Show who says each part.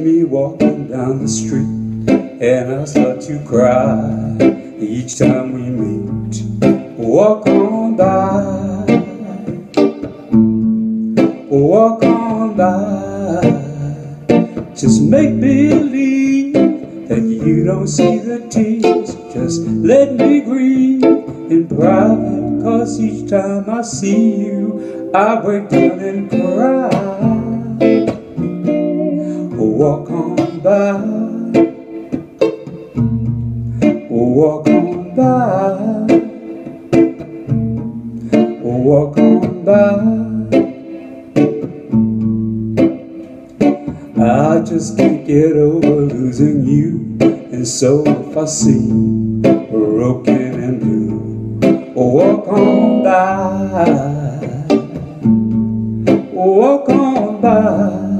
Speaker 1: me walking down the street and I start to cry each time we meet. Walk on by, walk on by. Just make believe that you don't see the tears. Just let me grieve in private, cause each time I see you, I break down and cry Walk on by. Walk on by. Walk on by. I just can't get over losing you. And so if I see broken and blue Walk on by. Walk on by.